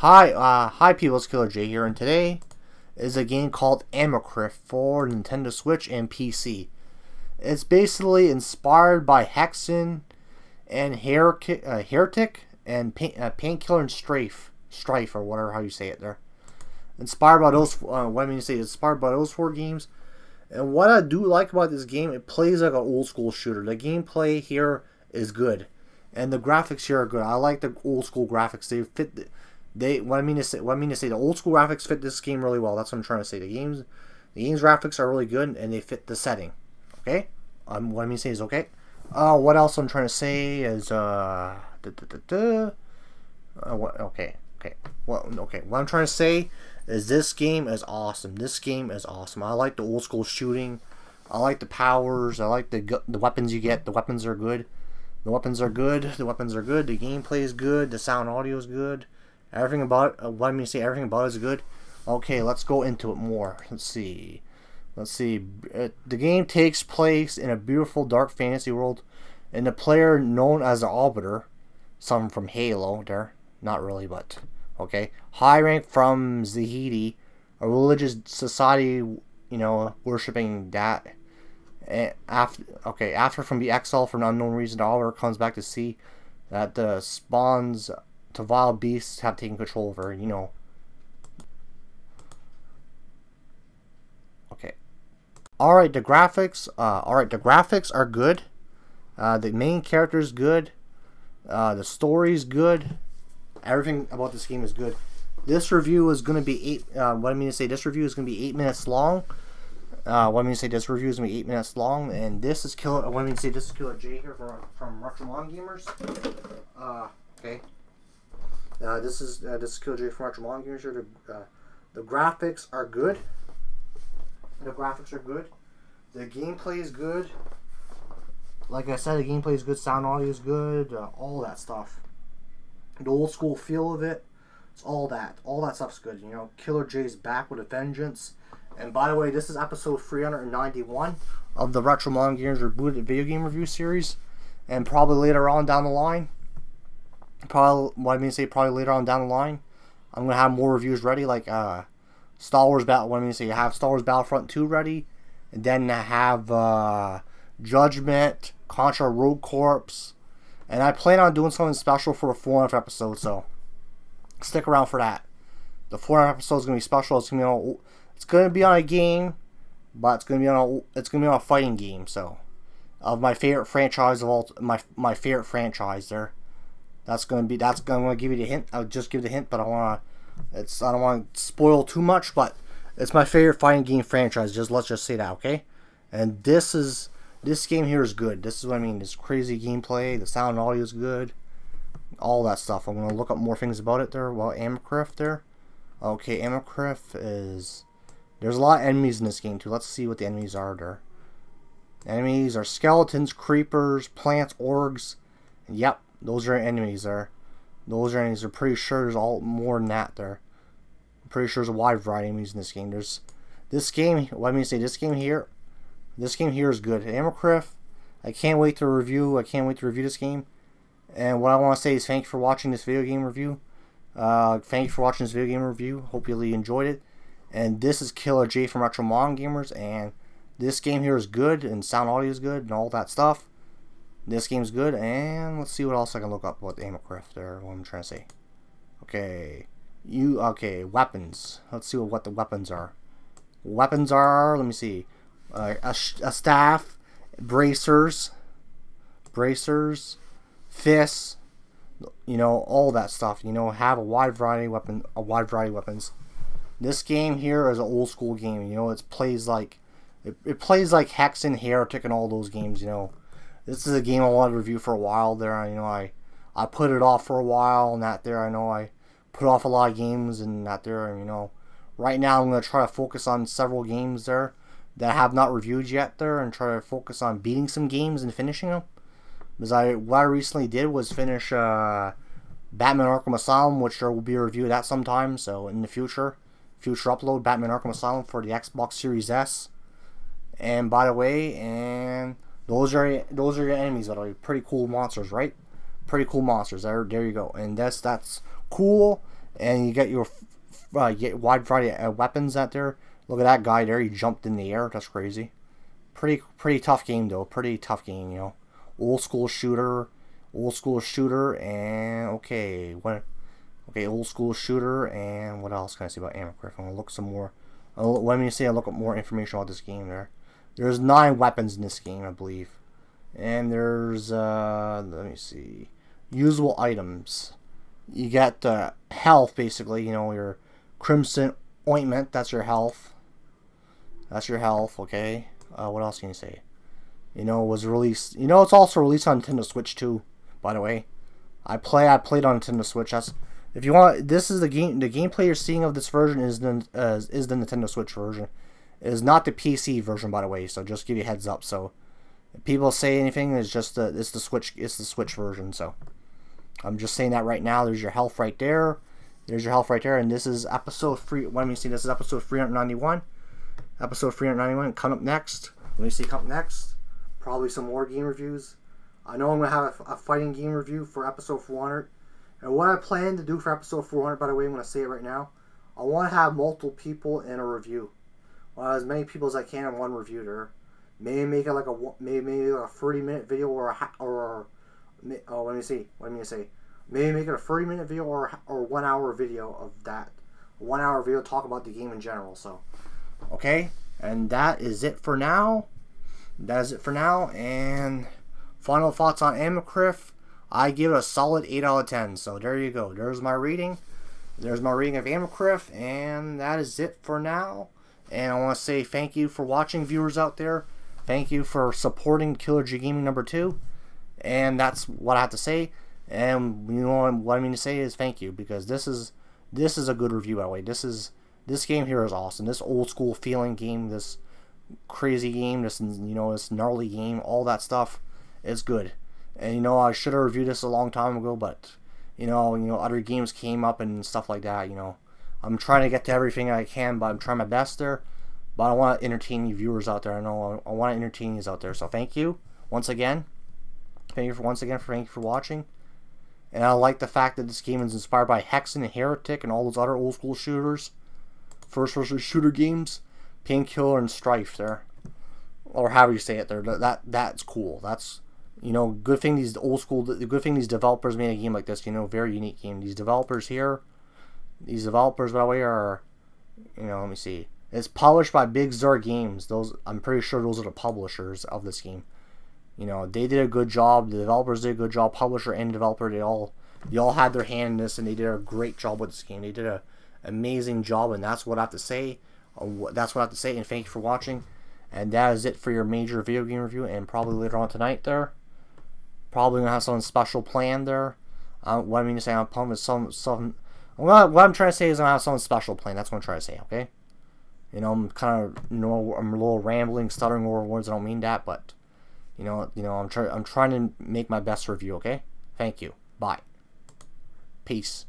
Hi, uh, hi people, it's Killer J here, and today is a game called Apocryph for Nintendo Switch and PC. It's basically inspired by Hexen and Heretic, uh, Heretic and uh, Painkiller and Strafe, Strife, or whatever how you say it there. Inspired by those, uh, what I mean to say, inspired by those four games. And what I do like about this game, it plays like an old school shooter. The gameplay here is good, and the graphics here are good. I like the old school graphics. They fit. The, they what I mean to say what I mean to say the old school graphics fit this game really well. That's what I'm trying to say. The games the game's graphics are really good and they fit the setting. Okay? Um what I mean to say is okay. Uh what else I'm trying to say is uh, duh, duh, duh, uh what okay. Okay. Well okay. What I'm trying to say is this game is awesome. This game is awesome. I like the old school shooting. I like the powers. I like the the weapons you get. The weapons are good. The weapons are good. The weapons are good. The gameplay is good. The sound audio is good. Everything about it, uh, what I mean to say, everything about it is good. Okay, let's go into it more. Let's see. Let's see. It, the game takes place in a beautiful dark fantasy world, and the player known as the Arbiter, some from Halo, there, not really, but okay, high rank from Zahidi, a religious society, you know, worshiping that. And after okay, after from the exile for an unknown reason, the Arbiter comes back to see that the spawns to wild beasts have taken control over, you know. Okay. Alright, the graphics, uh, alright, the graphics are good. Uh, the main character is good. Uh, the story is good. Everything about this game is good. This review is going to be eight, uh, what I mean to say, this review is going to be eight minutes long. Uh, what I mean to say, this review is going to be eight minutes long, and this is Killer, what I mean to say, this is Killer J here from, from Retro Gamers. Uh, okay. Uh, this is uh, this is Killjoy from Retro Games here. The, uh, the graphics are good. The graphics are good. The gameplay is good. Like I said, the gameplay is good. Sound audio is good. Uh, all that stuff. The old school feel of it. It's all that. All that stuff's good. You know, Killer J's back with a vengeance. And by the way, this is episode 391 of the Retro Long Games Rebooted Video Game Review Series. And probably later on down the line, probably what I mean to say probably later on down the line, I'm gonna have more reviews ready, like uh, Star Wars Battle. What I mean say, you have Star Wars Battlefront 2 ready, and then I have uh, Judgment, Contra Rogue Corps, and I plan on doing something special for a 400th episode. So stick around for that. The 400th episode is gonna be special. It's gonna be on, it's gonna be on a game, but it's gonna be on a, it's gonna be on a fighting game. So of my favorite franchise of all my my favorite franchise there. That's gonna be that's gonna give you the hint. I'll just give the hint, but I wanna it's I don't want to spoil too much, but it's my favorite fighting game franchise. Just let's just say that, okay? And this is this game here is good. This is what I mean. This crazy gameplay, the sound and audio is good, all that stuff. I'm gonna look up more things about it there. Well, Apocryph there. Okay, Apocryph is there's a lot of enemies in this game too. Let's see what the enemies are there. Enemies are skeletons, creepers, plants, orgs. Yep, those are enemies there. Those are enemies. I'm pretty sure there's all more than that there. I'm pretty sure there's a wide variety of enemies in this game. There's this game. Let me say this game here. This game here is good. Apocryph. I can't wait to review. I can't wait to review this game. And what I want to say is thank you for watching this video game review. Uh, thank you for watching this video game review. Hope you enjoyed it. And this is Killer J from Retro Mon Gamers. And this game here is good. And sound audio is good. And all that stuff. This game's good, and let's see what else I can look up with Apocryph there, what I'm trying to say. Okay, you, okay, weapons. Let's see what, what the weapons are. Weapons are, let me see, uh, a, a staff, bracers, bracers, fists, you know, all that stuff. You know, have a wide variety of weapon, a wide variety of weapons. This game here is an old school game. You know, it plays like, it, it plays like Hexen, Heretic, and all those games. You know, this is a game I wanted to review for a while there. I You know, I I put it off for a while, and that there I know I put off a lot of games, and that there you know, right now I'm gonna try to focus on several games there that I have not reviewed yet there, and try to focus on beating some games and finishing them. Because I what I recently did was finish uh, Batman Arkham Asylum, which there will be a review of that sometime. So in the future, future upload Batman Arkham Asylum for the Xbox Series S. And by the way, and those are those are your enemies that are pretty cool monsters, right? Pretty cool monsters. There, there you go. And that's that's cool. and you get your uh, get wide variety of weapons out there. Look at that guy there. He jumped in the air. That's crazy. Pretty pretty tough game though. Pretty tough game. You know, old school shooter, old school shooter, and okay, what? Okay, old school shooter, and what else can I say about Apocryph? I'm gonna look some more. Let me say I look up more information about this game there. There's nine weapons in this game, I believe. And there's, uh, let me see, usable items. You get uh, health, basically, you know, your Crimson Ointment, that's your health. That's your health, okay? Uh, what else can you say? You know, it was released, you know, it's also released on Nintendo Switch too, by the way. I play, I played on Nintendo Switch, that's, if you want, this is the game, the gameplay you're seeing of this version is the, uh, is the Nintendo Switch version. It is not the PC version, by the way, so just give you heads up, so people say anything, it's just the it's the Switch it's the Switch version. So I'm just saying that right now. There's your health right there. There's your health right there, and this is episode three. Let me see. This is episode 391. Episode 391. Come up next. Let me see. Come up next. Probably some more game reviews. I know I'm gonna have a, a fighting game review for episode 400. And what I plan to do for episode 400, by the way, I'm gonna say it right now. I want to have multiple people in a review. Well, as many people as I can in one review there. Maybe make it like a maybe maybe like a thirty minute video or a or oh let me see let me say maybe make it a thirty minute video or or one hour video of that one hour video talk about the game in general. So okay, and that is it for now. That is it for now. And final thoughts on Apocryph. I give it a solid 8 out of 10. So there you go. There's my reading. There's my reading of Apocryph. And that is it for now. And I want to say thank you for watching, viewers out there. Thank you for supporting Killer G Gaming number two. And that's what I have to say. And you know what I mean to say is thank you because this is this is a good review by the way. This is this game here is awesome. This old school feeling game, this crazy game, this you know this gnarly game, all that stuff is good. And you know I should have reviewed this a long time ago, but you know you know other games came up and stuff like that. You know I'm trying to get to everything I can, but I'm trying my best there. But I want to entertain you viewers out there. I know I want to entertain you out there. So thank you once again. Thank you for once again for thank you for watching. And I like the fact that this game is inspired by Hexen and Heretic and all those other old school shooters, first person shooter games, Painkiller and Strife there, or however you say it there. That that's cool. That's you know good thing these old school. The good thing these developers made a game like this. You know, very unique game. These developers here, these developers by the way are, you know, let me see. It's published by Big Sur Games. Those I'm pretty sure those are the publishers of this game. You know, they did a good job. The developers did a good job. Publisher and developer, they all they all had their hand in this, and they did a great job with this game. They did an amazing job, and that's what I have to say. Uh, that's what I have to say. And thank you for watching. And that is it for your major video game review. And probably later on tonight, there, probably gonna have something special planned there. Uh, what I mean to say, I'm pumped with some some. What I'm trying to say is I'm something special planned. That's what I'm trying to say. Okay. You know, I'm kind of, you know, I'm a little rambling, stuttering over words. I don't mean that, but, you know, you know, I'm trying, I'm trying to make my best review. Okay. Thank you. Bye. Peace.